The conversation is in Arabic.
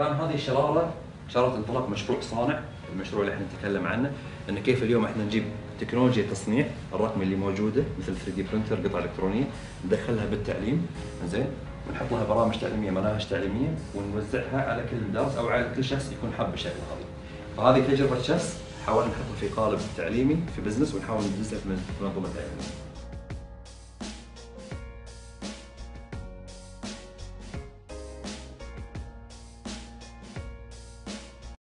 فكان هذه شرارة شرارة انطلاق مشروع صانع المشروع اللي إحنا نتكلم عنه إن كيف اليوم إحنا نجيب تكنولوجيا التصنيع الرقمي اللي موجودة مثل 3D printer قطع إلكترونية ندخلها بالتعليم زين ونحط لها برامج تعليمية مناهج تعليمية ونوزعها على كل درس أو على كل شخص يكون حاب الشغله هذه. فهذه تجربة شخص حاولنا نحطها في قالب تعليمي في business ونحاول ندزها في منظومة تعليمية.